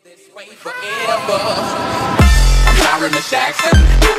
This way forever. I'm Tyron Jackson.